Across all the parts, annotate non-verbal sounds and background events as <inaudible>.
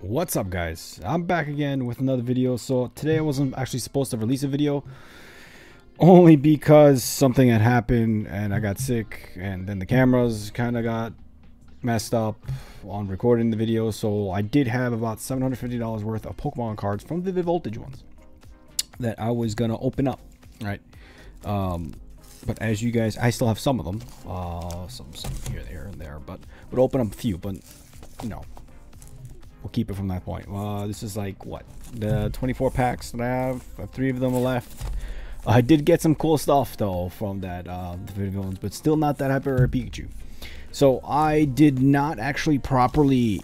What's up guys? I'm back again with another video. So today I wasn't actually supposed to release a video only because something had happened and I got sick and then the cameras kind of got messed up on recording the video. So I did have about $750 worth of Pokemon cards from Vivid Voltage ones that I was to open up, right? Um, but as you guys, I still have some of them, uh, some, some here, there, and there, but would open up a few, but you know, we'll keep it from that point. Uh, this is like what the 24 packs that I have. I have three of them left. I did get some cool stuff though from that uh, the villains, but still not that hyper Pikachu. So I did not actually properly,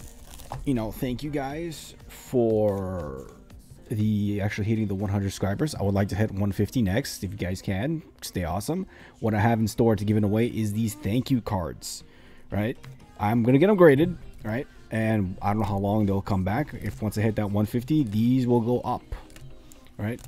you know, thank you guys for the actually hitting the 100 subscribers. I would like to hit 150 next if you guys can. Stay awesome. What I have in store to give away is these thank you cards, right? I'm gonna get them graded, right? and I don't know how long they'll come back. If once I hit that 150, these will go up, right?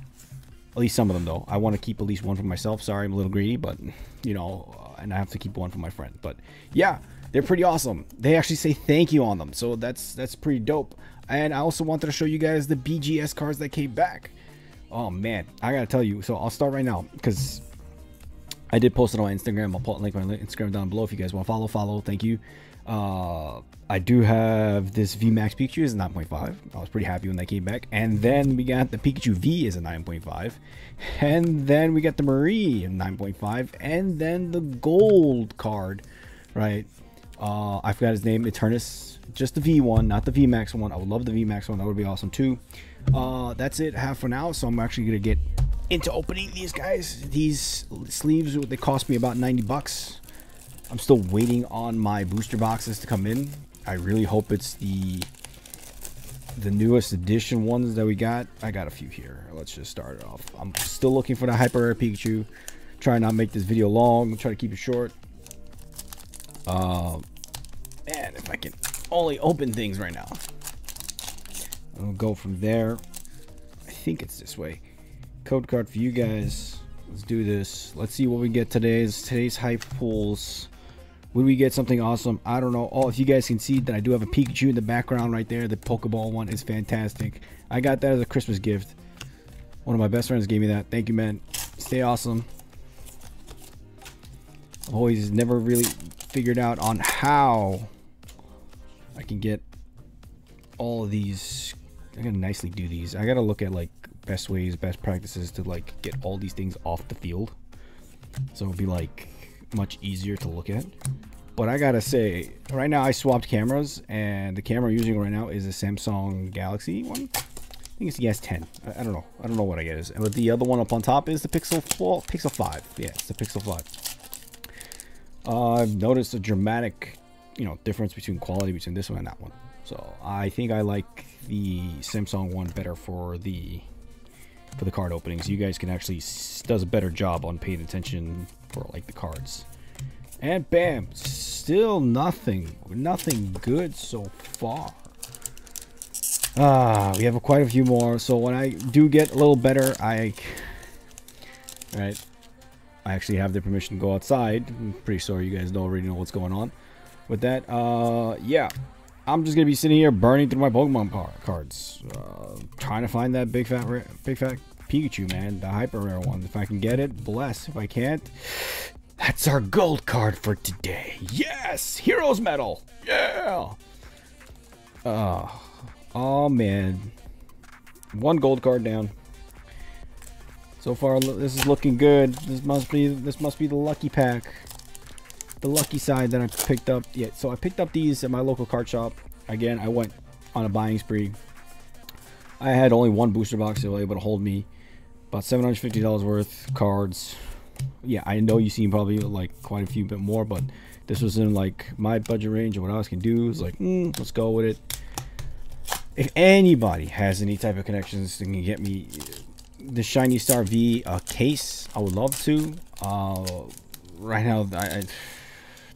At least some of them though. I want to keep at least one for myself. Sorry, I'm a little greedy, but you know, uh, and I have to keep one for my friend. But yeah, they're pretty awesome. They actually say thank you on them, so that's that's pretty dope. And I also wanted to show you guys the BGS cards that came back. Oh man, I gotta tell you. So I'll start right now because I did post it on Instagram. I'll put a link on Instagram down below if you guys want to follow. Follow. Thank you. Uh, I do have this VMAX Pikachu is 9.5. I was pretty happy when that came back. And then we got the Pikachu V is a 9.5. And then we got the Marie 9.5. And then the gold card, right? Uh, I forgot his name, Eternatus. Just the V one, not the VMAX one. I would love the VMAX one. That would be awesome too. Uh, that's it Half for now. So I'm actually going to get into opening these guys. These sleeves, they cost me about 90 bucks. I'm still waiting on my booster boxes to come in. I really hope it's the the newest edition ones that we got. I got a few here. Let's just start it off. I'm still looking for the Hyper Rare Pikachu. Try not make this video long. Try to keep it short. Uh, man, if I can only open things right now. I'll go from there. I think it's this way. Code card for you guys. Let's do this. Let's see what we get today's today's hype pulls. Would we get something awesome? I don't know. Oh, if you guys can see that I do have a Pikachu in the background right there. The Pokeball one is fantastic. I got that as a Christmas gift. One of my best friends gave me that. Thank you, man. Stay awesome. I've always never really figured out on how I can get all of these. I gotta nicely do these. I gotta look at like best ways, best practices to like get all these things off the field. So it'll be like much easier to look at. But I gotta say, right now I swapped cameras, and the camera I'm using right now is a Samsung Galaxy one. I think it's the S10. I, I don't know. I don't know what I get is. But the other one up on top is the Pixel 4, Pixel 5. Yeah, it's the Pixel 5. Uh, I've noticed a dramatic, you know, difference between quality between this one and that one. So I think I like the Samsung one better for the for the card openings. You guys can actually does a better job on paying attention for like the cards. And bam, still nothing, nothing good so far. Ah, we have quite a few more. So when I do get a little better, I, right, I actually have the permission to go outside. I'm pretty sure you guys don't already know what's going on with that. Uh, yeah, I'm just gonna be sitting here burning through my Pokemon cards, uh, trying to find that big fat, big fat Pikachu, man. The hyper rare one. If I can get it, bless. If I can't, that's our gold card for today. Yes! Hero's Medal! Yeah! Oh, oh man. One gold card down. So far, this is looking good. This must be this must be the lucky pack. The lucky side that I picked up. Yeah, so I picked up these at my local card shop. Again, I went on a buying spree. I had only one booster box, so able to hold me about $750 worth cards yeah i know you've seen probably like quite a few bit more but this was in like my budget range of what i was can do it's like mm, let's go with it if anybody has any type of connections that can get me the shiny star v uh, case i would love to uh, right now I, I,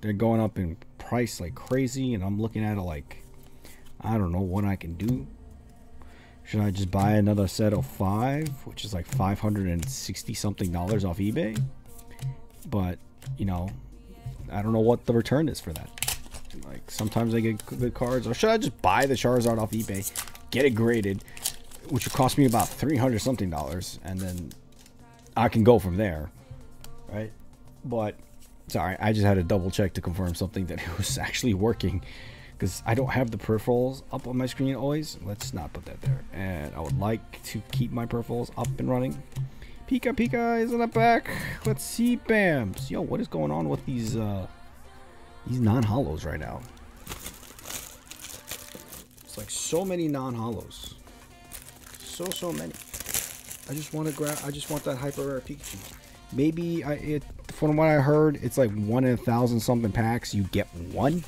they're going up in price like crazy and i'm looking at it like i don't know what i can do should I just buy another set of five, which is like 560 something dollars off eBay? But, you know, I don't know what the return is for that. Like sometimes I get good cards, or should I just buy the Charizard off eBay, get it graded, which would cost me about three hundred something dollars, and then I can go from there, right? But sorry, I just had to double check to confirm something that <laughs> it was actually working because I don't have the peripherals up on my screen always. Let's not put that there. And I would like to keep my peripherals up and running. Pika Pika is in the back. Let's see Bams. Yo, what is going on with these uh these non-holos right now? It's like so many non-holos. So so many. I just want to grab I just want that hyper rare Pikachu. Maybe I it from what I heard, it's like one in a thousand something packs you get one.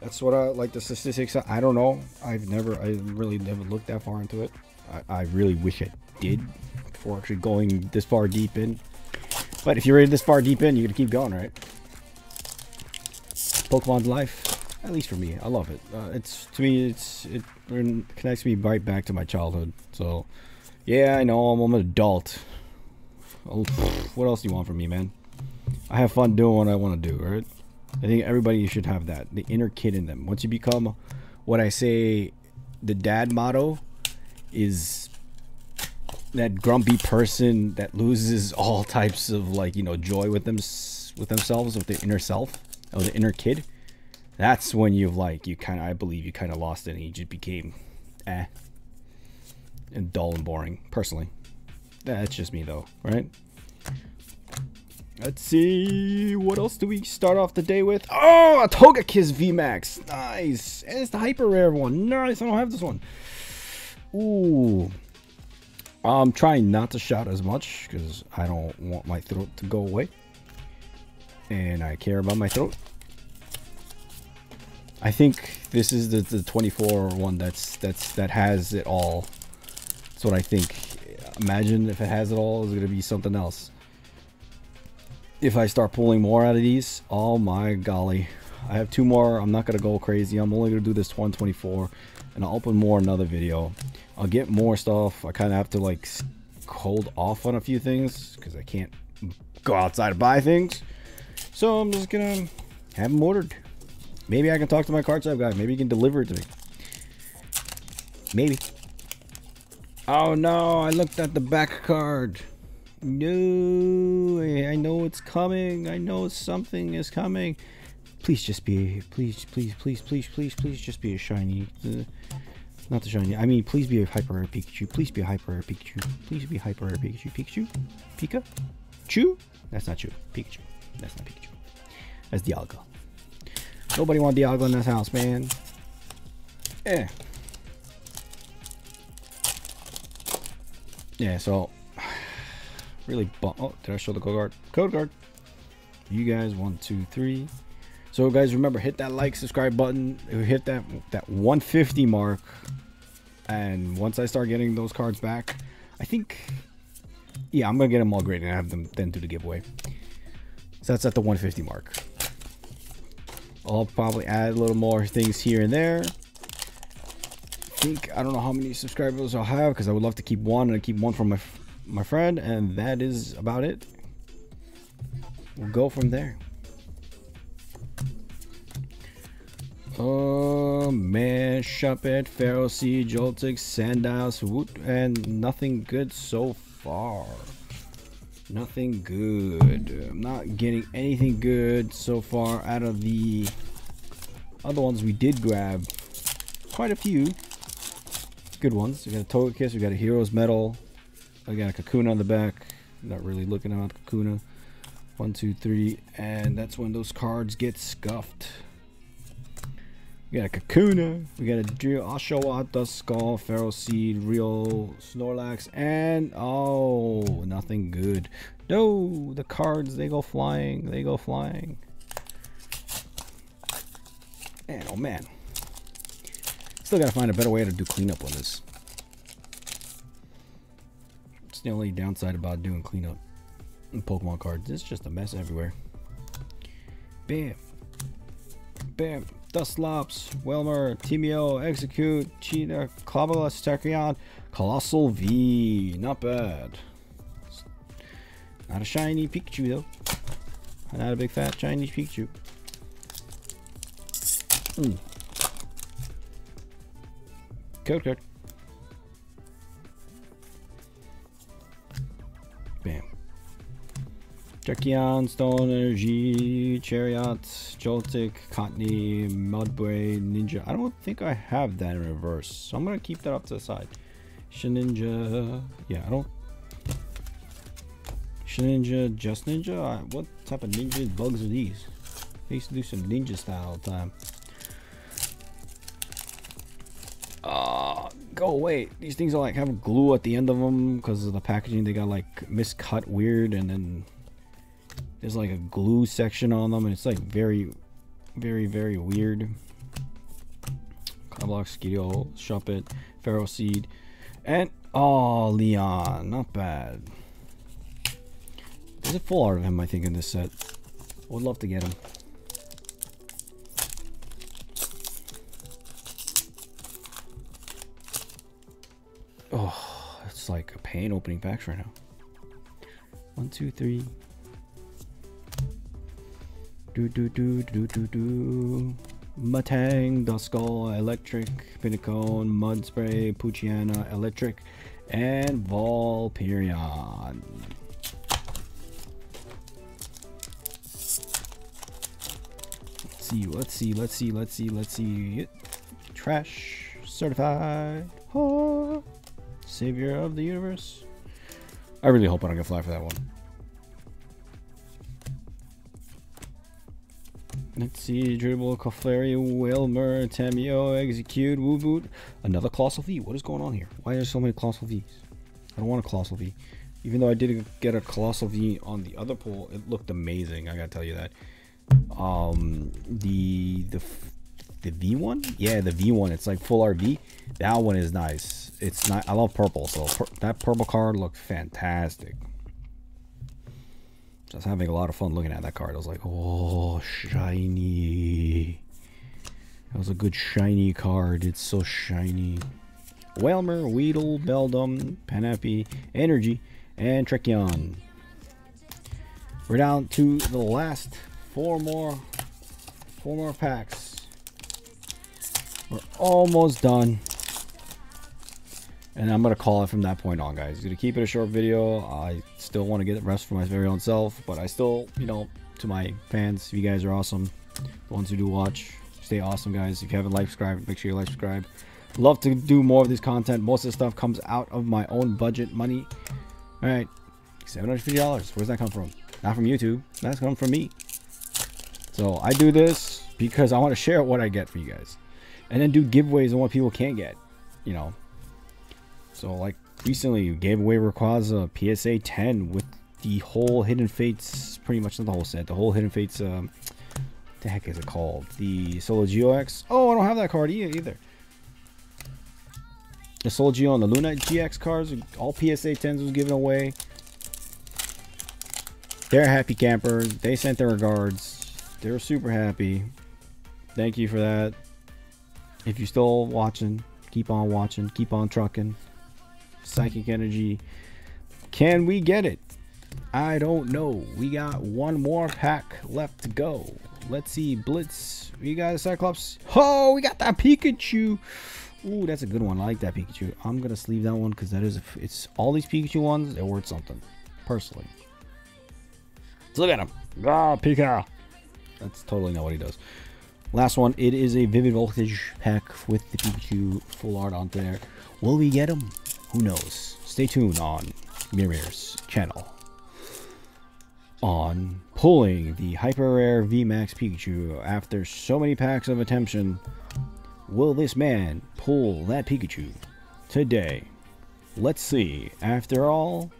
That's what I like the statistics. I don't know. I've never, I really never looked that far into it. I, I really wish I did before actually going this far deep in. But if you're ready this far deep in, you're gonna keep going, right? Pokemon's life, at least for me, I love it. Uh, it's to me, it's it connects me right back to my childhood. So, yeah, I know I'm, I'm an adult. Oh, what else do you want from me, man? I have fun doing what I want to do, right? I think everybody should have that. The inner kid in them. Once you become what I say the dad motto is that grumpy person that loses <laughs> all types of like, you know, joy with them with themselves, with their inner self, or the inner kid. That's when you've like you kind of I believe you kind of lost it and you just became eh and dull and boring personally. That's just me though, right? Let's see, what else do we start off the day with? Oh, a Togekiss VMAX. Nice. And it's the hyper rare one. Nice, I don't have this one. Ooh. I'm trying not to shout as much because I don't want my throat to go away. And I care about my throat. I think this is the, the 24 one that's that's that has it all. That's what I think. Imagine if it has it all, it's gonna be something else if I start pulling more out of these, oh my golly. I have two more. I'm not going to go crazy. I'm only going to do this 124 and I'll open more another video. I'll get more stuff. I kind of have to like hold off on a few things because I can't go outside and buy things. So I'm just going to have them ordered. Maybe I can talk to my card shop guy. Maybe he can deliver it to me. Maybe. Oh no, I looked at the back card. No, I know it's coming. I know something is coming. Please just be, please, please, please, please, please, please just be a shiny. Uh, not the shiny. I mean, please be a hyper rare Pikachu. Please be a hyper rare Pikachu. Please be hyper rare Pikachu. Pikachu? Pika? Chew? That's not Chew. Pikachu. That's not Pikachu. That's Dialga. Nobody want Dialga in this house, man. Eh. Yeah, so <sighs> really oh did i show the code guard? Code guard. You guys one two three. So guys remember hit that like subscribe button. Uh, hit that that 150 mark. And once i start getting those cards back i think yeah i'm gonna get them all graded and have them then do the giveaway. So that's at the 150 mark. I'll probably add a little more things here and there think I don't know how many subscribers I'll have because I would love to keep one and keep one for my my friend, and that is about it. We'll go from there. Oh man, Shuppet, Ferroseed, Joltik, Sandals, Woot, and nothing good so far. Nothing good. I'm not getting anything good so far out of the other ones we did grab. Quite a few good ones. We got a Togekiss, we got a Hero's Medal, I got a Kakuna on the back. Not really looking at Kakuna. One, two, three, and that's when those cards get scuffed. We got a Kakuna, we got a Drill, Oshawott, Duskull, Ferroseed, Real Snorlax, and oh, nothing good. No, the cards, they go flying, they go flying. Man, oh man. Still gotta find a better way to do cleanup on this. It's the only downside about doing cleanup in Pokemon cards. It's just a mess everywhere. Bam. Bam. Dusclops, Wailmer, Timeo, Execute, Cheetah, Clavala, Stakion, Colossal V. Not bad. Not a shiny Pikachu though. Not a big fat shiny Pikachu. Mm. Code code. Bam. Drekion, Stone Energy, Chariot, Joltik, Cottonee, Mudbray, Ninja. I don't think I have that in reverse. So I'm to keep that up to the side. Shininja. Yeah, I don't. Shininja, Just Ninja? What type of ninja bugs are these? They used to do some ninja style all the time. Go oh, away. These things are like have glue at the end of them because of the packaging. They got like miscut weird and then there's like a glue section on them and it's like very, very, very weird. Carblock, Skiddo, Shuppet, Ferroseed, and oh, Leon. Not bad. There's a full art of him, I think, in this set. Would love to get him. Like a pain opening packs right now. One, two, three. Do do do do do do. Metang, Duskull, Electric, Pinnacone, Mudbray, Poochyena, Electric, and Volpirion. Let's see, let's see, let's see, let's see, let's see. Trash certified. Oh. Savior of the universe. I really hope I don't get fly for that one. Let's see, Dribble, Clefairy, Wailmer, Tamio, Execute, Wooboot. Another Colossal V. What is going on here? Why are there so many Colossal Vs? I don't want a Colossal V. Even though I did get a Colossal V on the other pull, it looked amazing. I gotta tell you that. Um, the the the V one, yeah, the V one. It's like full RV. That one is nice. It's not. I love purple, so pur that purple card looked fantastic. Just having a lot of fun looking at that card. I was like, oh, shiny. That was a good shiny card. It's so shiny. Wailmer, Weedle, Beldum, Panapi, Energy, and Trekion. We're down to the last four more, four more packs. We're almost done. And I'm going to call it from that point on, guys. going to keep it a short video. I still want to get rest for my very own self. But I still, you know, to my fans, you guys are awesome. The ones who do watch, stay awesome, guys. If you haven't like, subscribe, make sure you like, subscribe. Love to do more of this content. Most of the stuff comes out of my own budget money. All right, $750. Where's that come from? Not from YouTube. That's come from me. So I do this because I want to share what I get for you guys. And then do giveaways on what people can't get. You know, so like recently you gave away Rayquaza PSA 10 with the whole Hidden Fates, pretty much the whole set, the whole Hidden Fates, um, the heck is it called? The Solo GX. Oh, I don't have that card either. The Solgaleo and the Luna GX cards, all PSA 10s was given away. They're happy campers. They sent their regards. They're super happy. Thank you for that. If you're still watching, keep on watching, keep on trucking. Psychic Energy. Can we get it? I don't know. We got one more pack left to go. Let's see. Blitz. We got a Cyclops. Oh, we got that Pikachu. Ooh, that's a good one. I like that Pikachu. I'm going to sleeve that one because that is, a, it's all these Pikachu ones, they're worth something. Personally. Let's look at him. Ah, Pika. That's totally not what he does. Last one. It is a Vivid Voltage pack with the Pikachu full art on there. Will we get him? Who knows? Stay tuned on Mirror's channel. On pulling the hyper rare VMAX Pikachu after so many packs of attention, will this man pull that Pikachu today? Let's see. After all,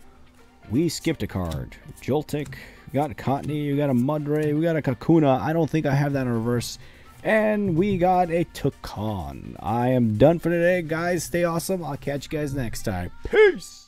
we skipped a card. Joltik, got a Cottonee, we got a Mudbray, we got a Kakuna. I don't think I have that in reverse. And we got a Toucan. I am done for today, guys. Stay awesome. I'll catch you guys next time. Peace.